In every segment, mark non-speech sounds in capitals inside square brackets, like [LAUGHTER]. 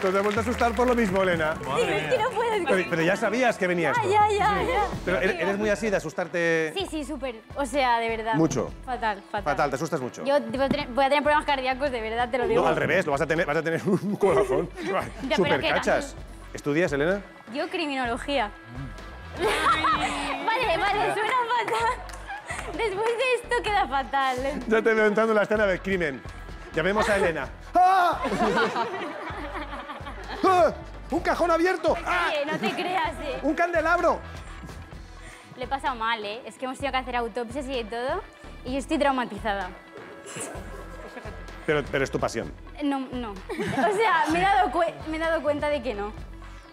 Pero te has vuelto a asustar por lo mismo, Elena. Sí, es que no puedes. Pero, pero ya sabías que venía Ya, esto. ya, ya, ya. Pero eres, eres muy así de asustarte Sí, sí, súper. O sea, de verdad. Mucho. Fatal, fatal. fatal, te asustas mucho. Yo voy a, tener, voy a tener problemas cardíacos, de verdad, te lo digo. No, al revés, lo vas a tener, vas a tener un corazón. Super [LAUGHS] que cachas. ¿Estudias, Elena? Yo criminología. [LAUGHS] vale, vale, suena fatal. Después de esto queda fatal. Ya te veo entrando en la escena del crimen. Llamemos a Elena. [LAUGHS] ¡Ah! ¡Ah! ¡Un cajón abierto! ¡Ah! Oye, no te creas, eh. ¡Un candelabro! Le he pasado mal, ¿eh? Es que hemos tenido que hacer autopsias y de todo. Y yo estoy traumatizada. Pero, pero es tu pasión. No, no. O sea, me he, dado me he dado cuenta de que no.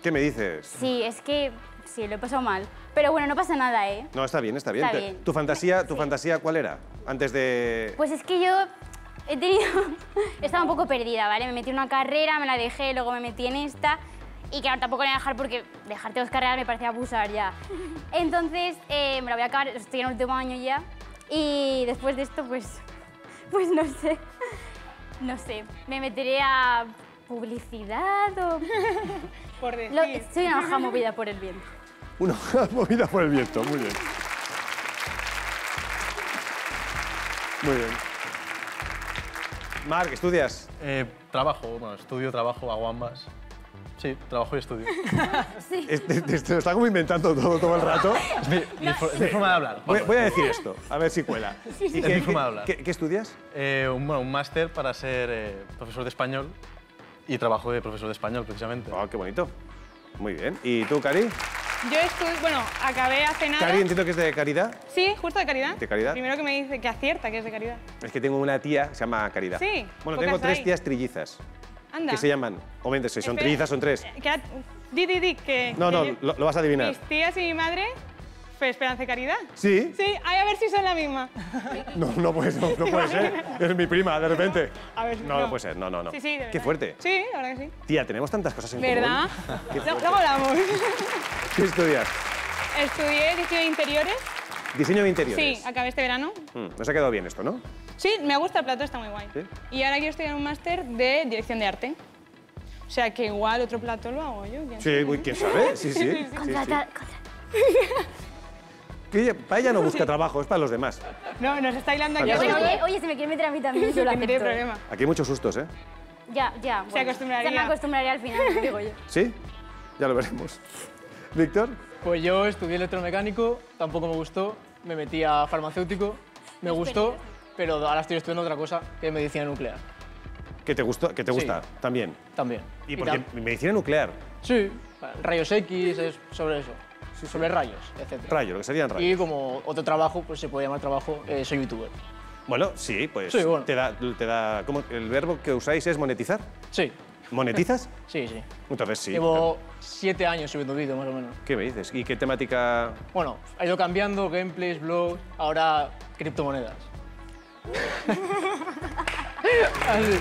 ¿Qué me dices? Sí, es que sí, lo he pasado mal. Pero bueno, no pasa nada, ¿eh? No, está bien, está bien. Está bien. ¿Tu fantasía, tu fantasía cuál era? Antes de... Pues es que yo he tenido... [LAUGHS] Estaba un poco perdida, ¿vale? Me metí en una carrera, me la dejé, luego me metí en esta. Y claro, tampoco la voy a dejar porque dejarte dos carreras me parece abusar ya. [LAUGHS] Entonces, eh, me la voy a acabar, estoy en el último año ya. Y después de esto, pues... [LAUGHS] Pues no sé. No sé. Me meteré a publicidad o... [LAUGHS] Por decir. Lo- soy una hoja movida por el viento. Una movida por el viento, muy bien. Muy bien. Marc, ¿estudias? Eh, trabajo, bueno, estudio, trabajo, hago ambas. Sí, trabajo y estudio. [LAUGHS] Es- te- te- te lo está como inventando todo, todo el rato. Es mi, mi for- es mi forma de hablar. Voy, voy a decir esto, a ver si cuela. ¿Y Es qué, mi forma de qué- hablar. qué- qué estudias? Eh, un, bueno, un máster para ser eh, profesor de español y trabajo de profesor de español, precisamente. Oh, qué bonito. Muy bien. ¿Y tú, Cari? Yo estuve, bueno, acabé hace nada. Cari, entiendo que es de caridad. Sí, justo de caridad. ¿De caridad? Primero que me dice que acierta que es de caridad. Es que tengo una tía se llama Caridad. Sí, Bueno, pocas tengo tres hay. tías trillizas Anda. que se llaman. Obviamente, si son Espera, trillizas, son tres. Que ha- di, di, di, que. No, que no, yo- lo, lo vas a adivinar. Mis tías y mi madre fue Esperanza y Caridad. ¿Sí? Sí, ay, a ver si son la misma. No, no puede, no, no puede ser. Es mi prima, de repente. A ver, No, no puede ser. No, no, no. Sí, sí, de Qué fuerte. Sí, la verdad que sí. Tía, tenemos tantas cosas en ¿Verdad? común. Qué fuerte. Luego hablamos. ¿Qué estudias? Estudié diseño de interiores. Diseño de interiores. Sí, acabé este verano. Mm, nos ha quedado bien esto, ¿no? Sí, me gusta el plato, está muy guay. ¿Sí? Y ahora quiero estudiar un máster de dirección de arte. O sea que igual otro plato lo hago yo. ¿quién Sí, uy, quién sabe. Sí, sí. [LAUGHS] sí, sí. Contrata- contra- Que ella- para ella no busca trabajo, es para los demás. sabe? No, nos está hilando aquí. Oye, oye, oye, si me quiere meter a mí también, yo lo [LAUGHS] Que no acepto. problema. Aquí hay muchos sustos, ¿eh? Ya, ya. bueno. acostumbraría. Ya me acostumbraría al final, [LAUGHS] digo yo. ¿Sí? Ya lo veremos. ¿Víctor? Pues yo estudié electromecánico, tampoco me gustó, me metí a farmacéutico, me gustó, pero ahora estoy estudiando otra cosa, que es medicina nuclear, ¿Que te, gustó, que te Sí. gusta también? también. ¿Y por qué? tal- Medicina nuclear. Sí, rayos X, es sobre eso, sobre rayos, etc. Rayo, lo que serían rayos. Y como otro trabajo, pues se puede llamar trabajo, eh, soy youtuber. Bueno, sí, pues Sí, bueno. te da, te da ¿cómo? el verbo que usáis es monetizar. Sí, ¿Monetizas? [LAUGHS] sí, sí. Entonces sí. Llevo siete años subiendo vídeos más o menos. ¿Qué me dices? ¿Y qué temática? Bueno, ha ido cambiando, gameplays, blogs, ahora criptomonedas. Así.